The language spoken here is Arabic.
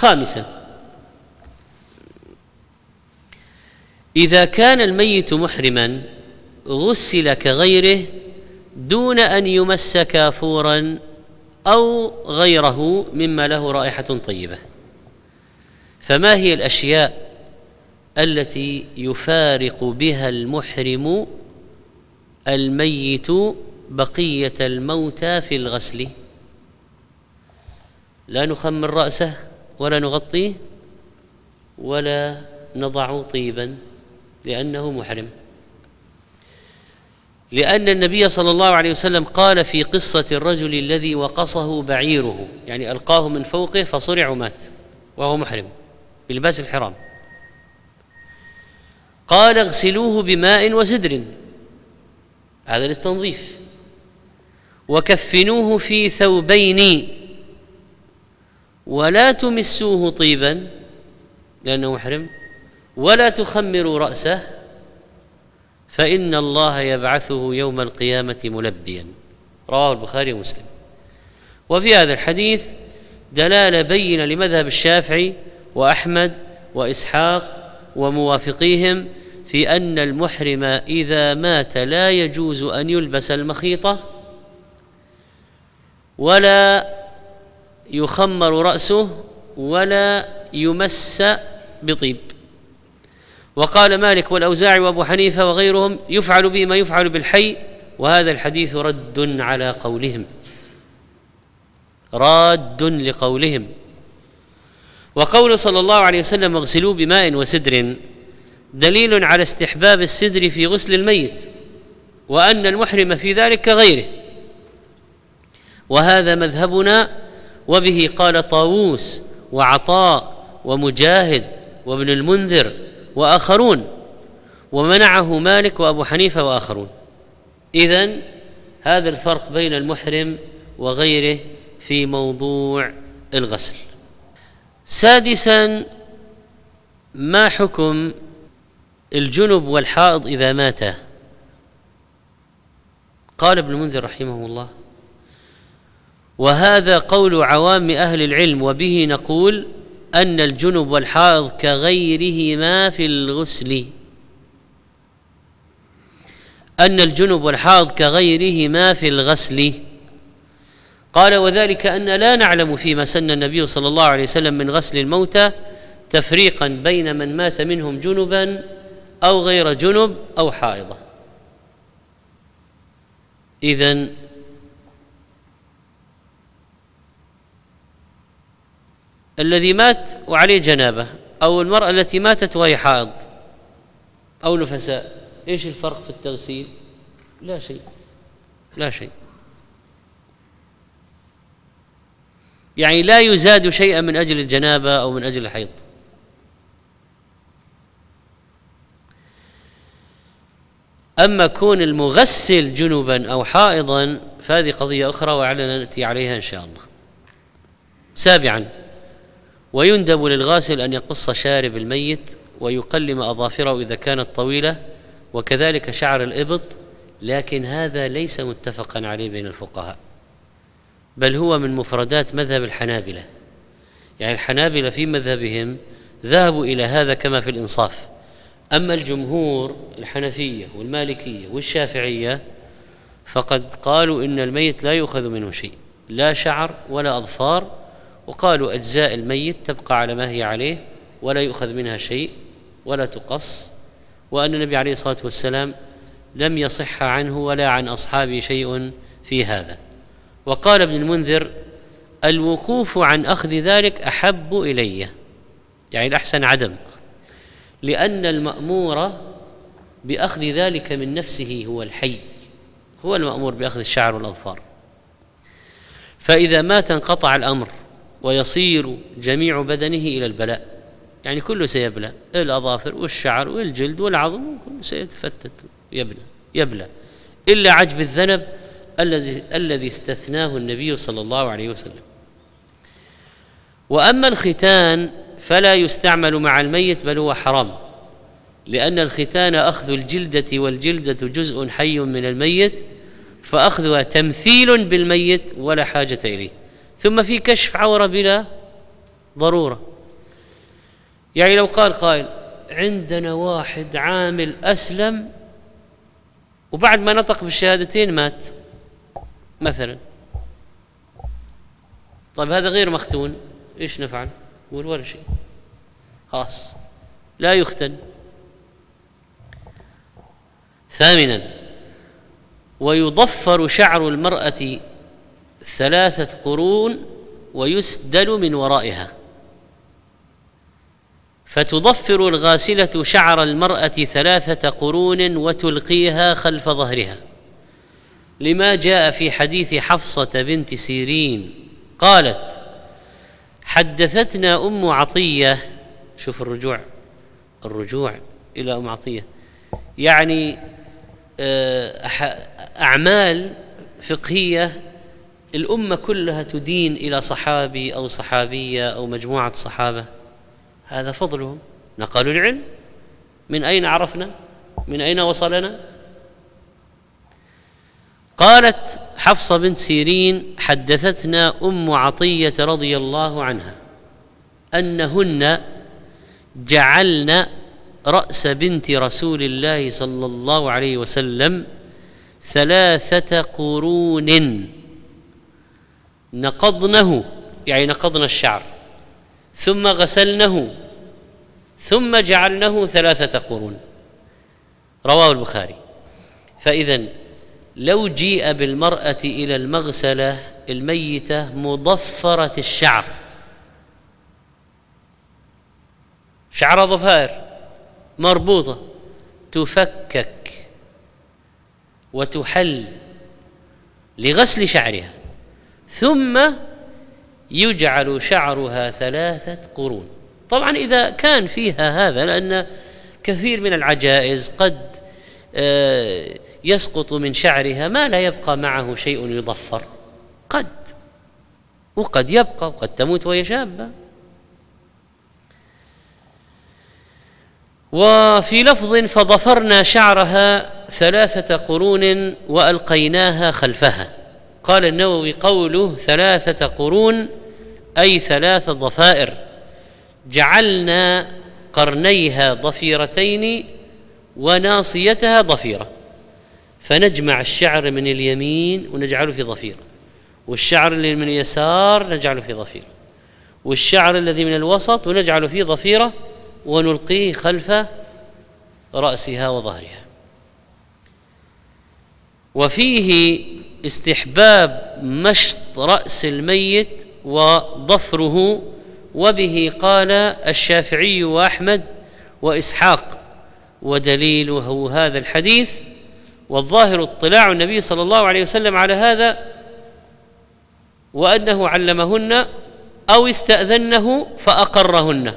خامسا. إذا كان الميت محرما غسل كغيره دون أن يمس كافورا أو غيره مما له رائحة طيبة. فما هي الأشياء التي يفارق بها المحرم الميت بقية الموتى في الغسل؟ لا نخمر رأسه. ولا نغطيه ولا نضع طيبا لأنه محرم. لأن النبي صلى الله عليه وسلم قال في قصة الرجل الذي وقصه بعيره يعني ألقاه من فوقه فصرع ومات وهو محرم بلباس الحرام. قال اغسلوه بماء وسدر. هذا للتنظيف. وكفنوه في ثوبين. ولا تمسوه طيبا لأنه محرم ولا تخمروا رأسه فإن الله يبعثه يوم القيامة ملبيا. رواه البخاري ومسلم. وفي هذا الحديث دلالة بينة لمذهب الشافعي وأحمد وإسحاق وموافقيهم في أن المحرم إذا مات لا يجوز أن يلبس المخيطة ولا يخمر رأسه ولا يمس بطيب. وقال مالك والأوزاعي وأبو حنيفة وغيرهم يفعل به ما يفعل بالحي وهذا الحديث رد على قولهم. راد لقولهم. وقول صلى الله عليه وسلم اغسلوه بماء وسدر دليل على استحباب السدر في غسل الميت وأن المحرم في ذلك كغيره وهذا مذهبنا وبه قال طاووس وعطاء ومجاهد وابن المنذر وآخرون ومنعه مالك وأبو حنيفة وآخرون. اذا هذا الفرق بين المحرم وغيره في موضوع الغسل. سادسا ما حكم الجنب والحائض إذا ماتا قال ابن المنذر رحمه الله وهذا قول عوام أهل العلم وبه نقول أن الجنب والحائض كغيرهما في الغسل. أن الجنب والحائض كغيرهما في الغسل. قال وذلك أن لا نعلم فيما سن النبي صلى الله عليه وسلم من غسل الموتى تفريقا بين من مات منهم جنبا أو غير جنب أو حائضة إذن الذي مات وعليه جنابة أو المرأة التي ماتت وهي حائض أو نفساء إيش الفرق في التغسيل؟ لا شيء لا شيء. يعني لا يزاد شيئا من أجل الجنابة أو من أجل الحيض. أما كون المغسل جنبا أو حائضا فهذه قضية أخرى وعلنا نأتي عليها إن شاء الله. سابعا. ويندب للغاسل أن يقص شارب الميت ويقلم أظافره إذا كانت طويلة وكذلك شعر الإبط لكن هذا ليس متفقا عليه بين الفقهاء بل هو من مفردات مذهب الحنابلة. يعني الحنابلة في مذهبهم ذهبوا إلى هذا كما في الإنصاف. أما الجمهور الحنفية والمالكية والشافعية فقد قالوا إن الميت لا يؤخذ منه شيء لا شعر ولا أظفار وقالوا أجزاء الميت تبقى على ما هي عليه ولا يؤخذ منها شيء ولا تقص وأن النبي عليه الصلاة والسلام لم يصح عنه ولا عن أصحابه شيء في هذا. وقال ابن المنذر الوقوف عن أخذ ذلك أحب إلي يعني الأحسن عدم لأن المأمور بأخذ ذلك من نفسه هو الحي هو المأمور بأخذ الشعر والأظفار. فإذا مات انقطع الأمر ويصير جميع بدنه إلى البلاء. يعني كله سيبلى الأظافر والشعر والجلد والعظم كله سيتفتت يبلى يبلى. إلا عجب الذنب الذي الذي استثناه النبي صلى الله عليه وسلم. وأما الختان فلا يستعمل مع الميت بل هو حرام لأن الختان أخذ الجلدة والجلدة جزء حي من الميت فأخذها تمثيل بالميت ولا حاجة إليه. ثم في كشف عوره بلا ضرورة. يعني لو قال قائل عندنا واحد عامل أسلم وبعد ما نطق بالشهادتين مات مثلا. طيب هذا غير مختون إيش نفعل؟ يقول ولا شيء. خلاص. لا يختن. ثامنا ويضفر شعر المرأة ثلاثة قرون ويسدل من ورائها. فتضفر الغاسلة شعر المرأة ثلاثة قرون وتلقيها خلف ظهرها. لما جاء في حديث حفصة بنت سيرين قالت حدثتنا أم عطية. شوف الرجوع الرجوع إلى أم عطية. يعني آه، أعمال فقهية الأمة كلها تدين إلى صحابي أو صحابية أو مجموعة صحابة. هذا فضلهم. نقلوا العلم. من أين عرفنا؟ من أين وصلنا؟ قالت حفصة بنت سيرين حدثتنا أم عطية رضي الله عنها أنهن جعلن رأس بنت رسول الله صلى الله عليه وسلم ثلاثة قرون. نقضنه يعني نقضنا الشعر. ثم غسلنه ثم جعلنه ثلاثة قرون. رواه البخاري. فإذا لو جيء بالمرأة إلى المغسلة الميتة مضفرة الشعر. شعر ضفائر مربوطة تفكك وتحل لغسل شعرها. ثم يجعل شعرها ثلاثة قرون. طبعا إذا كان فيها هذا لأن كثير من العجائز قد آه، يسقط من شعرها ما لا يبقى معه شيء يضفر. قد وقد يبقى وقد تموت وهي شابة. وفي لفظ فضفرنا شعرها ثلاثة قرون وألقيناها خلفها. قال النووي قوله ثلاثة قرون أي ثلاث ضفائر. جعلنا قرنيها ضفيرتين وناصيتها ضفيرة. فنجمع الشعر من اليمين ونجعله في ضفيرة. والشعر اللي من اليسار نجعله في ضفيرة. والشعر الذي من الوسط ونجعله في ضفيرة ونلقيه خلف رأسها وظهرها. وفيه استحباب مشط رأس الميت وضفره وبه قال الشافعي وأحمد وإسحاق ودليله هذا الحديث والظاهر اطلاع النبي صلى الله عليه وسلم على هذا وأنه علمهن أو استأذنه فأقرهن.